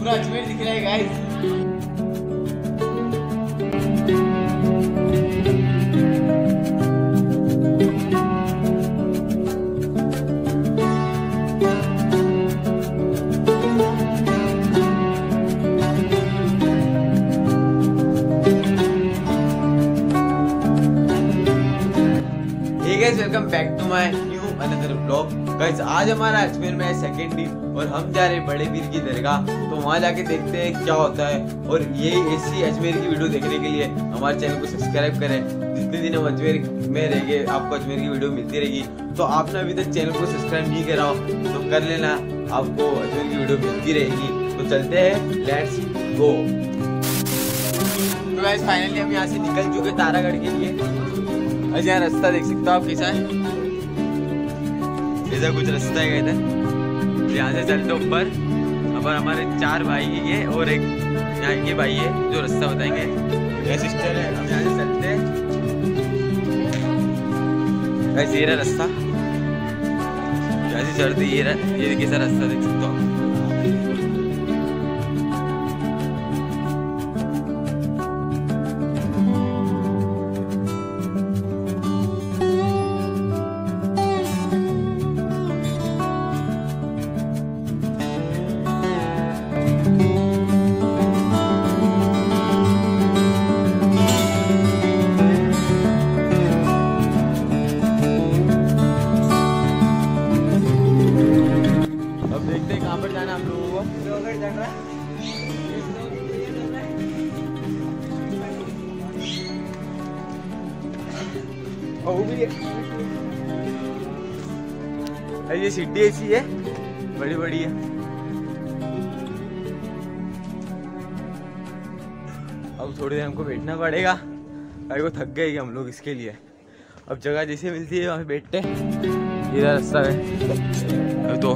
पूरा अजमेर दिख रहा है guys hey guys welcome back to my another blog guys आज हमारा अजमेर में है सेकंड डे और हम जा रहे हैं बड़े पीर की दरगाह। तो वहाँ जाके देखते हैं क्या होता है। और ये ऐसी अजमेर की वीडियो देखने के लिए हमारे चैनल को सब्सक्राइब करें। जितने दिन हम अजमेर में रहेंगे, आपको अजमेर की वीडियो मिलती रहेगी। तो आपने अभी तक चैनल को सब्सक्राइब नहीं करा हो तो कर लेना। आपको अजमेर की वीडियो मिलती रहेगी। तो चलते हैं लेट्स गो तो फाइनली हम यहाँ से निकल चुके तारागढ़ के लिए। अजय, रास्ता देख सकते हो आप कैसा है? ऐसा कुछ रास्ता है इधर यहाँ से चलते ऊपर अब हमारे चार भाई ही ये और एक यहाँ के भाई है जो रास्ता बताएँगे। सिस्टर है। हम यहाँ से चलते हैं। ऐसे ये रहा रास्ता। ऐसे चढ़ते ये रहा ये कैसा रास्ता देख सकते हो। वो भी है। ये सीढ़ी ऐसी है, बड़ी बड़ी है। अब थोड़ी देर हमको बैठना पड़ेगा। भाई को थक गए हम लोग इसके लिए। अब जगह जैसे मिलती है, वहाँ बैठते ये रास्ता है। अब तो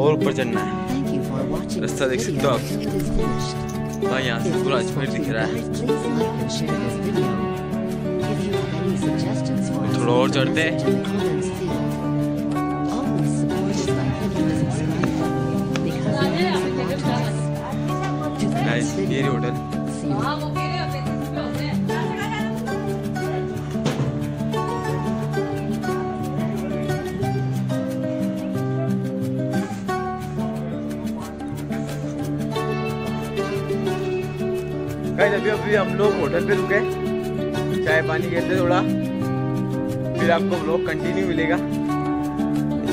और ऊपर चढ़ना है। रास्ता देख सकते हो आप. हाँ यहाँ से पूरा अजमेर दिख रहा है like and share this guys अभी अभी हम लोग होटल पे रुके चाय पानी कहते थोड़ा। फिर आपको ब्लॉग कंटिन्यू मिलेगा।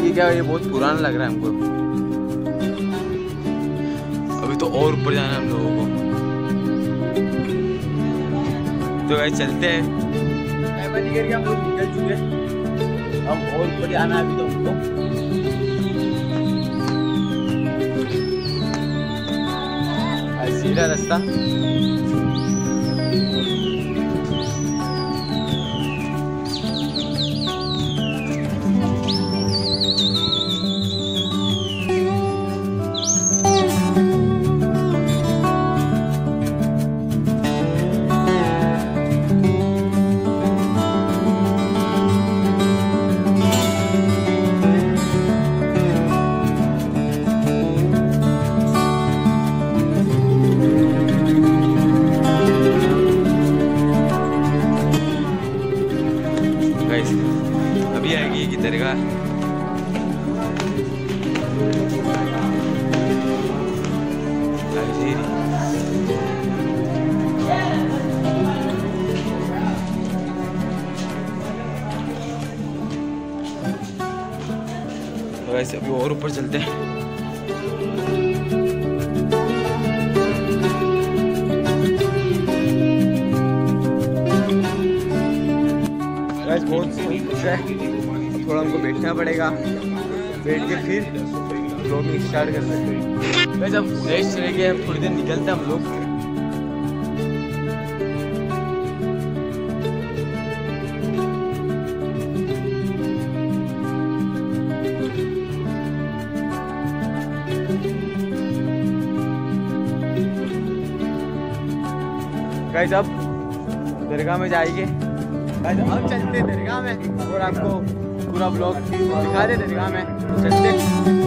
ये क्या ये बहुत पुराना लग रहा है हमको। अभी तो और ऊपर जाना है हम लोगों को। तो गाइस चलते हैं। चाय पानी करके हम लोग निकल चुके हैं। अब और ऊपर जाना है अभी तो हमको। सीधा रास्ता। गाइस तो और ऊपर चलते हैं। बहुत है। थोड़ा हमको बैठना पड़ेगा। बैठ के फिर ब्लॉगिंग स्टार्ट कर सकते हैं। अब रेस्ट रह गए थोड़ी देर निकलते हैं हम लोग। गाइस अब दरगाह में जाएँगे गाइस अब चलते दरगाह में। और आपको पूरा ब्लॉग दिखा दे दरगाह में। तो चलते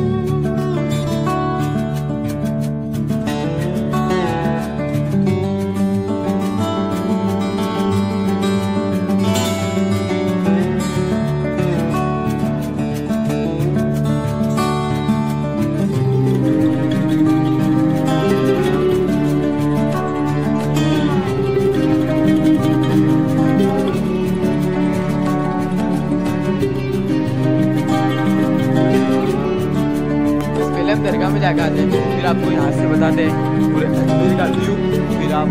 यहाँ से बताते हैं। पूरे अजमेर का व्यू फिर आप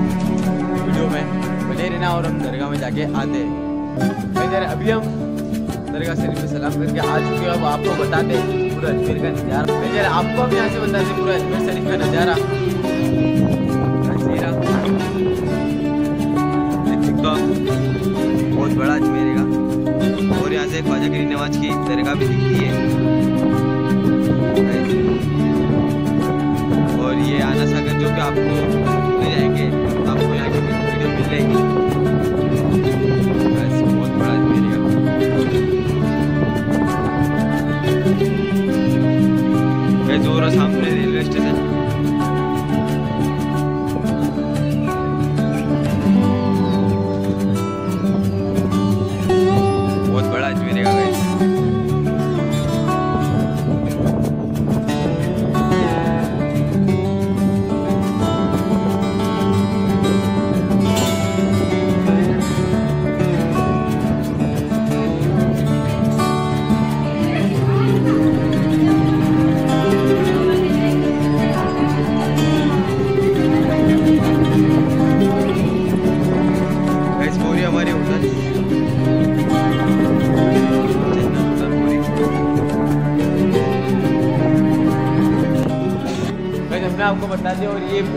वीडियो में बने रहना और हम दरगाह में जाके आते हैं। जरा अभी हम दरगाह शरीफ में सलाम करके आ चुके हैं। अब आपको बताते हैं पूरा अजमेर का नज़ारा। भाई जरा आपको हम यहाँ से बताते हैं पूरा अजमेर शरीफ का नज़ारा। हो। बहुत बड़ा अजमेर का और यहाँ से ख्वाजा करीम नवाज़ की दरगाह भी दिखती है। और ये आना सागर जो कि आपको मिल जाएँगे, आपको यहाँ की वीडियो मिल बहुत बड़ा का ज़ोर सामने रेलवे स्टेशन।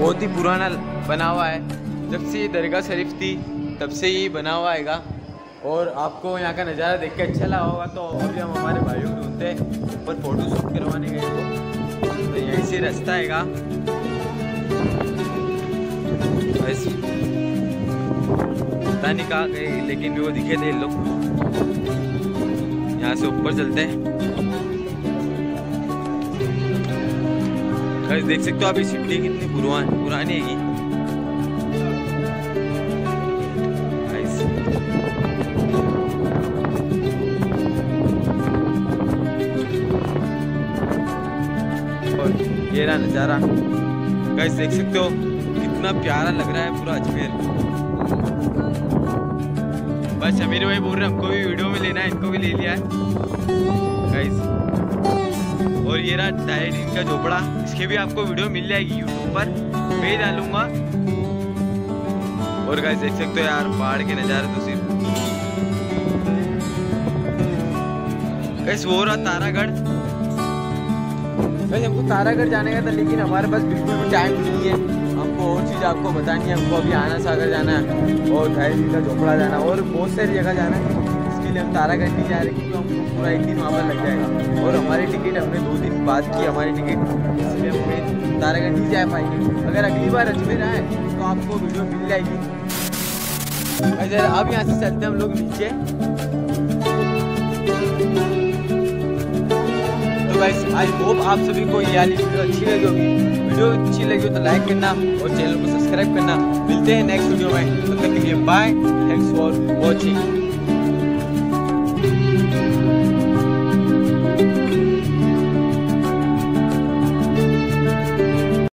बहुत ही पुराना बना हुआ है। जब से ये दरगाह शरीफ थी तब से ही बना हुआ आएगा। और आपको यहाँ का नज़ारा देख के अच्छा लगा होगा तो अभी हम हमारे भाइयों को ढूंढते ऊपर फ़ोटो शूट करवाने गए तो, तो यहीं से रास्ता आएगा। पता नहीं कहाँ गए लेकिन भी वो दिखे थे लोग। यहाँ से ऊपर चलते हैं। गाइस देख सकते हो आप ये सिटी कितनी पुरानी पुरानी है ये रहा नज़ारा। गाइस देख सकते हो, कितना प्यारा लग रहा है पूरा अजमेर। बस अमीर भाई बोल रहे हैं, हमको भी वीडियो में लेना है, इनको भी ले लिया है। गाइस और ये रहा टाइड इनका झोपड़ा। इसके भी आपको वीडियो मिल जाएगी यूट्यूब पर। मैं डालूँगा। और गाइस देख सकते हो यार, पहाड़ के नज़ारे तो सिर्फ़। गाइस वो रहा तारागढ़। गाइस हमको तारागढ़ जाने का था, लेकिन हमारे पास बिल्कुल भी टाइम नहीं है। हमको और चीज़ आपको बतानी है, हमको अभी आना सागर जाना है और टाइड का झोपड़ा जाना और बहुत सारी जगह जाना है। इसके लिए हम तारागढ़ नहीं जा रहे, क्योंकि हमको पूरा एक दिन वहाँ पर लग जाएगा। और हमारी टिकट हमने दो दिन बाद की, हमारी टिकट इसलिए हम तारागढ़ नहीं जा पाएँगे। अगर अगली बार अजमेर आए तो आपको वीडियो मिल जाएगी। अगर अब यहाँ से चलते हम लोग नीचे। तो गाइस आई होप आप सभी को ये वाली वीडियो अच्छी लगी होगी। वीडियो अच्छी लगी हो तो लाइक करना और चैनल को सब्सक्राइब करना। मिलते हैं नेक्स्ट वीडियो में। तब तक के लिए बाय थैंक्स फॉर वॉचिंग